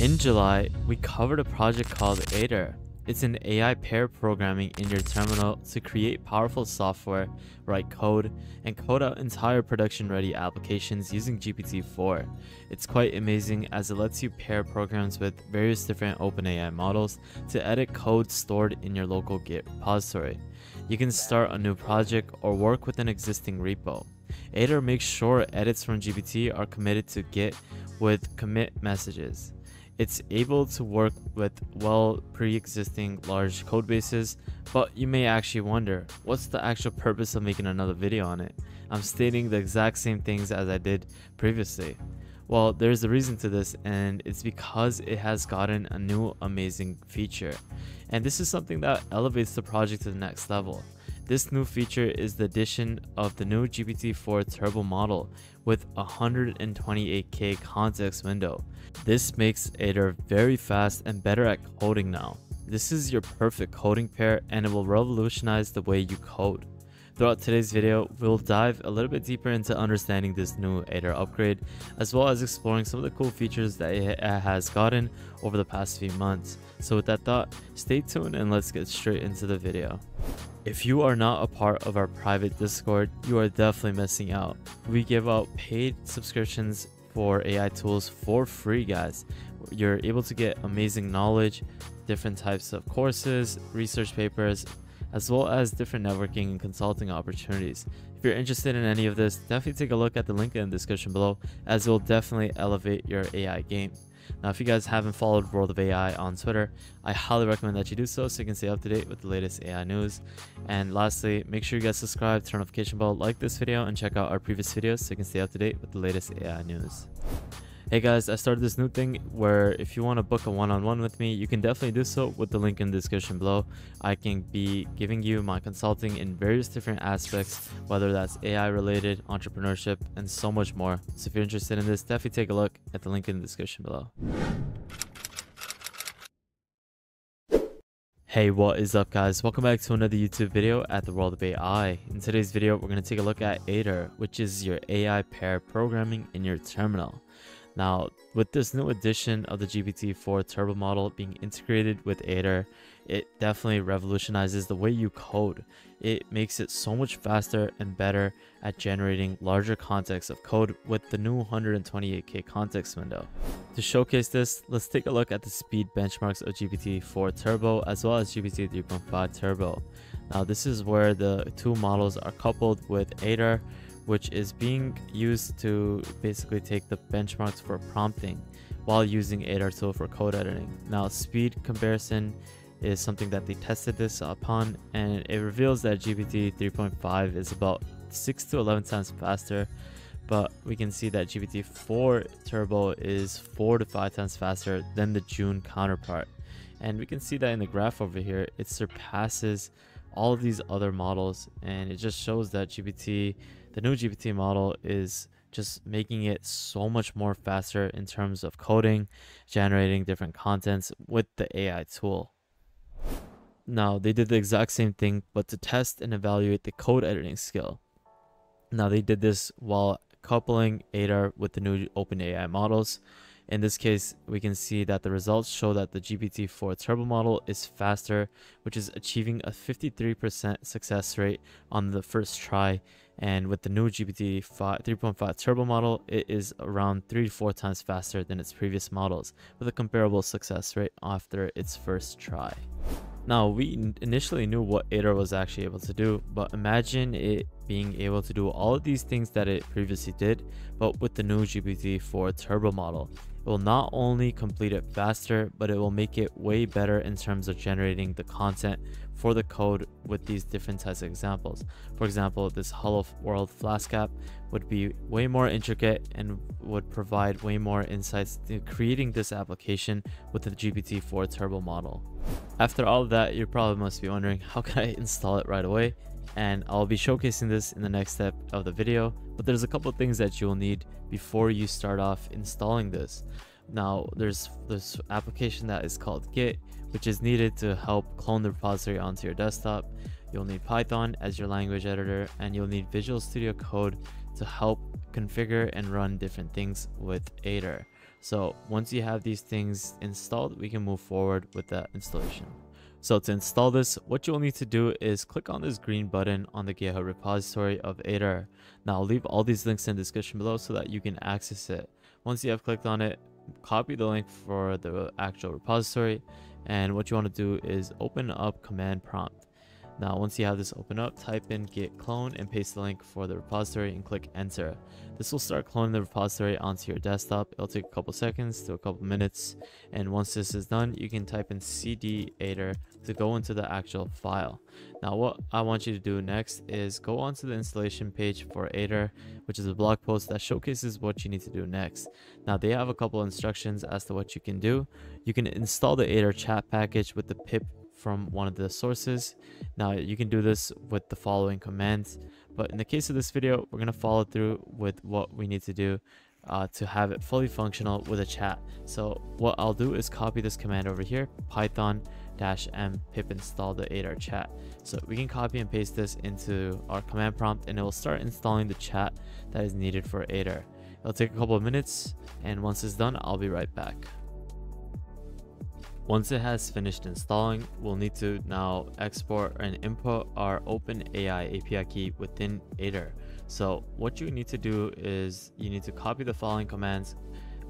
In July, we covered a project called Aider. It's an AI pair programming in your terminal to create powerful software, write code, and code out entire production ready applications using GPT-4. It's quite amazing as it lets you pair programs with various different OpenAI models to edit code stored in your local Git repository. You can start a new project or work with an existing repo. Aider makes sure edits from GPT are committed to Git with commit messages. It's able to work with well pre-existing large code bases, but you may actually wonder, what's the actual purpose of making another video on it? I'm stating the exact same things as I did previously. Well, there's a reason to this, and it's because it has gotten a new amazing feature. And this is something that elevates the project to the next level. This new feature is the addition of the new GPT-4 Turbo model with 128k context window. This makes Aider very fast and better at coding now. This is your perfect coding pair and it will revolutionize the way you code. Throughout today's video, we'll dive a little bit deeper into understanding this new Aider upgrade, as well as exploring some of the cool features that it has gotten over the past few months. So with that thought, stay tuned and let's get straight into the video. If you are not a part of our private Discord, you are definitely missing out. We give out paid subscriptions for AI tools for free, guys. You're able to get amazing knowledge, different types of courses, research papers, as well as different networking and consulting opportunities. If you're interested in any of this, definitely take a look at the link in the description below as it will definitely elevate your AI game. Now, if you guys haven't followed World of AI on Twitter, I highly recommend that you do so so you can stay up to date with the latest AI news. And lastly, make sure you guys subscribe, turn on notification bell, like this video, and check out our previous videos so you can stay up to date with the latest AI news. Hey guys, I started this new thing where if you want to book a one-on-one -on -one with me, you can definitely do so with the link in the description below. I can be giving you my consulting in various different aspects, whether that's AI related, entrepreneurship, and so much more. So if you're interested in this, definitely take a look at the link in the description below. Hey, what is up guys? Welcome back to another YouTube video at the World of AI. In today's video, we're going to take a look at Aider, which is your AI pair programming in your terminal. Now, with this new addition of the GPT-4 Turbo model being integrated with Aider, it definitely revolutionizes the way you code. It makes it so much faster and better at generating larger contexts of code with the new 128k context window. To showcase this, let's take a look at the speed benchmarks of GPT-4 Turbo as well as GPT 3.5 Turbo. Now this is where the two models are coupled with Aider which is being used to basically take the benchmarks for prompting while using Aider tool for code editing. Now, speed comparison is something that they tested this upon, and it reveals that GPT 3.5 is about 6 to 11 times faster, but we can see that GPT 4 Turbo is 4 to 5 times faster than the June counterpart. And we can see that in the graph over here, it surpasses all of these other models, and it just shows that GPT the new GPT model is just making it so much more faster in terms of coding, generating different contents with the AI tool. Now, they did the exact same thing, but to test and evaluate the code editing skill. Now, they did this while coupling Aider with the new OpenAI models. In this case, we can see that the results show that the GPT-4 Turbo model is faster, which is achieving a 53% success rate on the first try and with the new GPT 3.5 Turbo model, it is around 3 to 4 times faster than its previous models, with a comparable success rate after its first try. Now, we initially knew what Aider was actually able to do, but imagine it being able to do all of these things that it previously did, but with the new GPT-4 Turbo model. It will not only complete it faster, but it will make it way better in terms of generating the content for the code with these different types of examples. For example, this Hello World Flask app would be way more intricate and would provide way more insights to creating this application with the GPT-4 Turbo model. After all of that, you probably must be wondering, how can I install it right away? And I'll be showcasing this in the next step of the video but there's a couple things that you'll need before you start off installing this. Now there's this application that is called git which is needed to help clone the repository onto your desktop. You'll need python as your language editor and you'll need visual studio code to help configure and run different things with aider So once you have these things installed, we can move forward with the installation. So to install this, what you'll need to do is click on this green button on the GitHub repository of Aider. Now I'll leave all these links in the description below so that you can access it. Once you have clicked on it, copy the link for the actual repository and what you want to do is open up command prompt. Now, once you have this open up, type in git clone and paste the link for the repository and click enter. This will start cloning the repository onto your desktop. It'll take a couple seconds to a couple minutes. And once this is done, you can type in cd aider to go into the actual file. Now, what I want you to do next is go onto the installation page for Aider, which is a blog post that showcases what you need to do next. Now, they have a couple instructions as to what you can do. You can install the Aider chat package with the pip from one of the sources. Now you can do this with the following commands, but in the case of this video, we're going to follow through with what we need to do uh, to have it fully functional with a chat. So what I'll do is copy this command over here, python dash m pip install the aider chat. So we can copy and paste this into our command prompt and it will start installing the chat that is needed for aider. It'll take a couple of minutes and once it's done, I'll be right back. Once it has finished installing, we'll need to now export and input our OpenAI API key within Aider. So what you need to do is you need to copy the following commands.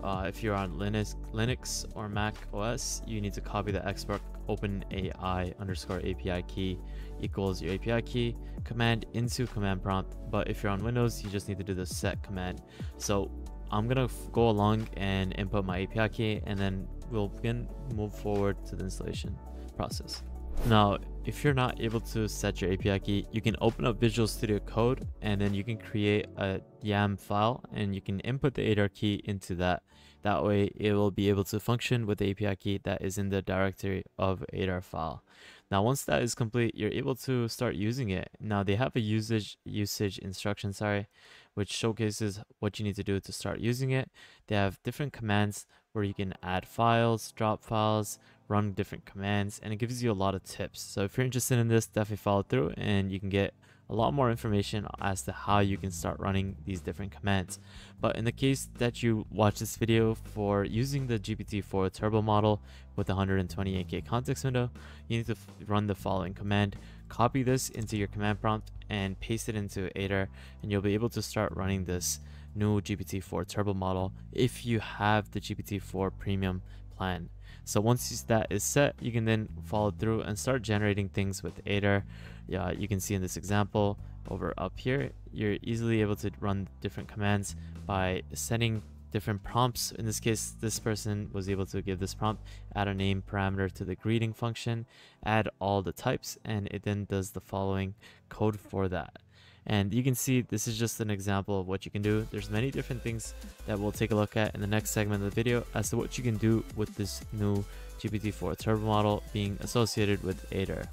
Uh, if you're on Linux, Linux or Mac OS, you need to copy the export OpenAI underscore API key equals your API key command into command prompt. But if you're on Windows, you just need to do the set command. So I'm gonna go along and input my API key and then we'll begin move forward to the installation process. Now, if you're not able to set your API key, you can open up Visual Studio Code and then you can create a YAM file and you can input the Aider key into that. That way it will be able to function with the API key that is in the directory of Aider file. Now, once that is complete, you're able to start using it. Now they have a usage usage instruction, sorry, which showcases what you need to do to start using it. They have different commands where you can add files, drop files, run different commands, and it gives you a lot of tips. So if you're interested in this, definitely follow through and you can get a lot more information as to how you can start running these different commands. But in the case that you watch this video for using the GPT-4 turbo model with 128K context window, you need to run the following command. Copy this into your command prompt and paste it into Aider and you'll be able to start running this new GPT-4 turbo model if you have the GPT-4 premium plan. So once that is set, you can then follow through and start generating things with Aider. Yeah, you can see in this example over up here, you're easily able to run different commands by setting different prompts. In this case, this person was able to give this prompt, add a name parameter to the greeting function, add all the types, and it then does the following code for that. And you can see this is just an example of what you can do. There's many different things that we'll take a look at in the next segment of the video as to what you can do with this new GPT-4 turbo model being associated with Aider.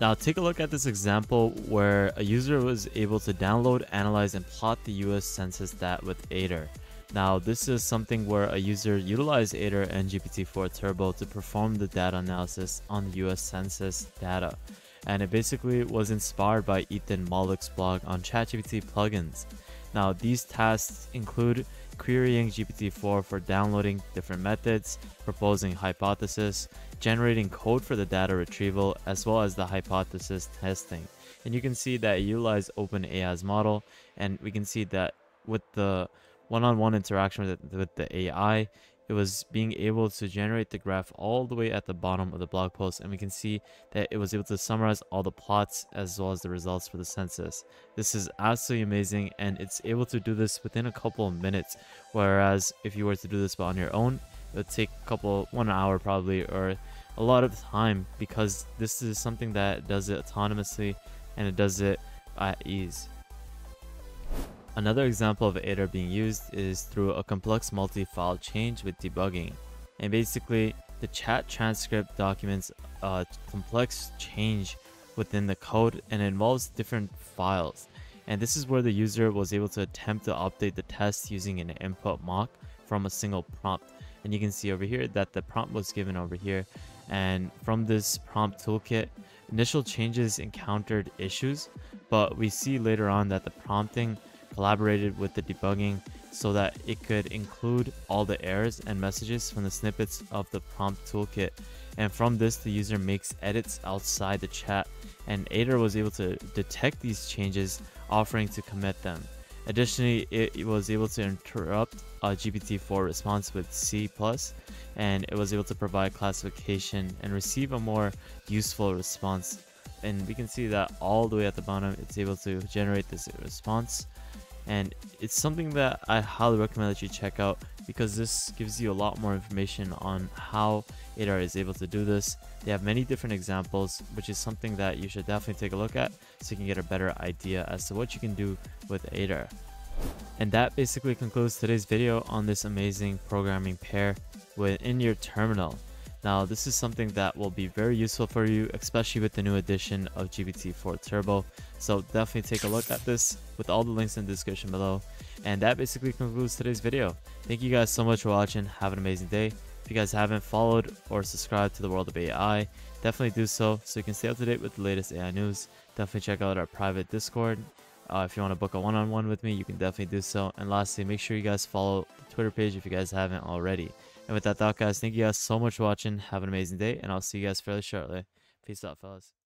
Now take a look at this example where a user was able to download, analyze, and plot the US Census data with Aider. Now this is something where a user utilized Aider and GPT-4 Turbo to perform the data analysis on the US Census data and it basically was inspired by Ethan Mollick's blog on ChatGPT plugins. Now, these tasks include querying GPT-4 for downloading different methods, proposing hypothesis, generating code for the data retrieval, as well as the hypothesis testing. And you can see that it utilized OpenAI's model, and we can see that with the one-on-one -on -one interaction with the, with the AI, it was being able to generate the graph all the way at the bottom of the blog post and we can see that it was able to summarize all the plots as well as the results for the census. This is absolutely amazing and it's able to do this within a couple of minutes whereas if you were to do this on your own it would take a couple one hour probably or a lot of time because this is something that does it autonomously and it does it at ease. Another example of Aider being used is through a complex multi-file change with debugging. And basically, the chat transcript documents a complex change within the code and involves different files. And this is where the user was able to attempt to update the test using an input mock from a single prompt. And you can see over here that the prompt was given over here. And from this prompt toolkit, initial changes encountered issues, but we see later on that the prompting collaborated with the debugging so that it could include all the errors and messages from the snippets of the prompt toolkit. And from this, the user makes edits outside the chat, and Aider was able to detect these changes, offering to commit them. Additionally, it was able to interrupt a GPT-4 response with C+, and it was able to provide classification and receive a more useful response. And we can see that all the way at the bottom, it's able to generate this response. And it's something that I highly recommend that you check out because this gives you a lot more information on how Aider is able to do this. They have many different examples, which is something that you should definitely take a look at so you can get a better idea as to what you can do with Aider. And that basically concludes today's video on this amazing programming pair within your terminal. Now, this is something that will be very useful for you, especially with the new edition of GPT-4 Turbo. So definitely take a look at this with all the links in the description below. And that basically concludes today's video. Thank you guys so much for watching. Have an amazing day. If you guys haven't followed or subscribed to the World of AI, definitely do so so you can stay up to date with the latest AI news. Definitely check out our private Discord. Uh, if you want to book a one-on-one -on -one with me, you can definitely do so. And lastly, make sure you guys follow the Twitter page if you guys haven't already. And with that thought, guys, thank you guys so much for watching. Have an amazing day, and I'll see you guys fairly shortly. Peace out, fellas.